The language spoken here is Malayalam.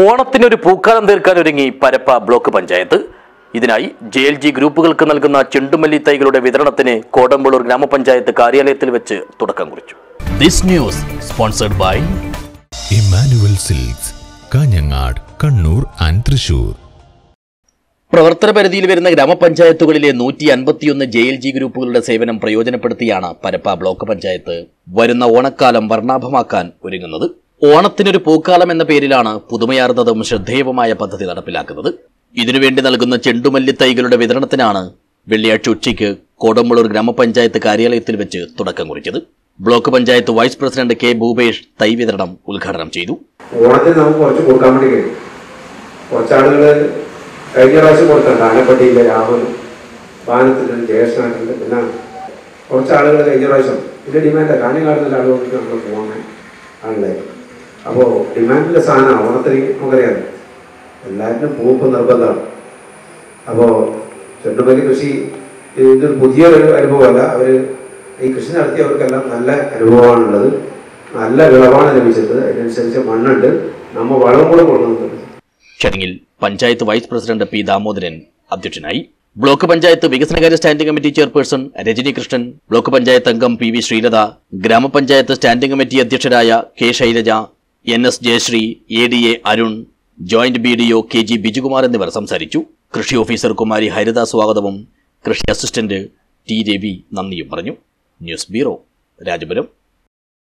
ഓണത്തിനൊരു പൂക്കാലം തീർക്കാൻ ഒരുങ്ങി പരപ്പ ബ്ലോക്ക് പഞ്ചായത്ത്. ഇതിനായി ജെ എൽ ജി ഗ്രൂപ്പുകൾക്ക് നൽകുന്ന ചെണ്ടുമല്ലി തൈകളുടെ വിതരണത്തിന് കോടമ്പളൂർ ഗ്രാമപഞ്ചായത്ത് കാര്യാലയത്തിൽ വെച്ച് തുടക്കം കുറിച്ചു. This news sponsored by Immanuel Silks Kanhangad Kannur and Thrissur. പ്രവർത്തന പരിധിയിൽ വരുന്ന ഗ്രാമപഞ്ചായത്തുകളിലെ നൂറ്റി അൻപത്തിയൊന്ന് ജെ എൽ ജി ഗ്രൂപ്പുകളുടെ സേവനം പ്രയോജനപ്പെടുത്തിയാണ് പരപ്പ ബ്ലോക്ക് പഞ്ചായത്ത് വരുന്ന ഓണക്കാലം വർണാഭമാക്കാൻ ഒരുങ്ങുന്നത്. ഓണത്തിനൊരു പൂക്കാലം എന്ന പേരിലാണ് പുതുമയാർന്നതും ശ്രദ്ധേയവുമായ പദ്ധതി നടപ്പിലാക്കുന്നത്. ഇതിനുവേണ്ടി നൽകുന്ന ചെണ്ടുമല്ലി തൈകളുടെ വിതരണത്തിനാണ് വെള്ളിയാഴ്ച ഉച്ചയ്ക്ക് കോടമ്പളൂർ ഗ്രാമപഞ്ചായത്ത് കാര്യാലയത്തിൽ വെച്ച് തുടക്കം കുറിച്ചത്. Block panchayat vice president K Bhupesh തൈ വിതരണം ഉദ്ഘാടനം ചെയ്തു. ഓണത്തിന് നമുക്ക് കുറച്ച് കൊടുക്കാൻ വേണ്ടി കഴിയും. കുറച്ചാളുകൾ കഴിഞ്ഞ പ്രാവശ്യം കൊടുത്തിട്ടുണ്ട് ആനപ്പട്ടിയിലെ രാഹുൽ വാനത്തിലുണ്ട് ജയകൃഷ്ണനുണ്ട് പിന്നെ കുറച്ച് ആളുകൾ കഴിഞ്ഞ പ്രാവശ്യം. ഇതിന്റെ ഡിമാൻഡ് കാഞ്ഞങ്ങാടുന്ന ആളുകൾക്ക് നമ്മൾ പോകാൻ ആളുകളായി അപ്പോൾ ഡിമാൻഡിലെ സാധനമാണ് ഓണത്തിന് നമുക്കറിയാം. എല്ലാവരും പൂപ്പ് നിർബന്ധമാണ്. അപ്പോൾ ചെണ്ടുമല്ലി കൃഷി ഇതൊരു പുതിയൊരു അനുഭവമല്ല. അവർ ഈ കൃഷി നടത്തിയവർക്കെല്ലാം നല്ല അനുഭവമാണുള്ളത്. നല്ല വിളവാണ് ലഭിച്ചത് അതിനനുസരിച്ച് മണ്ണുണ്ട്. നമ്മൾ വളം കൂടെ കൊള്ളുന്നുണ്ട് ചടങ്ങിൽ panchayat vice president P Damodaran അധ്യക്ഷനായി. ബ്ലോക്ക് പഞ്ചായത്ത് വികസനകാര്യ standing committee chairperson Rajani Krishnan block panchayat അംഗം പി വി ശ്രീലത ഗ്രാമപഞ്ചായത്ത് standing committee അധ്യക്ഷരായ K Shailaja N S Jayashree A D A Arun joint B D O K G Bijukumar എന്നിവർ സംസാരിച്ചു. കൃഷി ഓഫീസർ കുമാരി ഹരിത സ്വാഗതവും കൃഷി അസിസ്റ്റന്റ് ടി രവി നന്ദിയും പറഞ്ഞു. News bureau Rajapuram.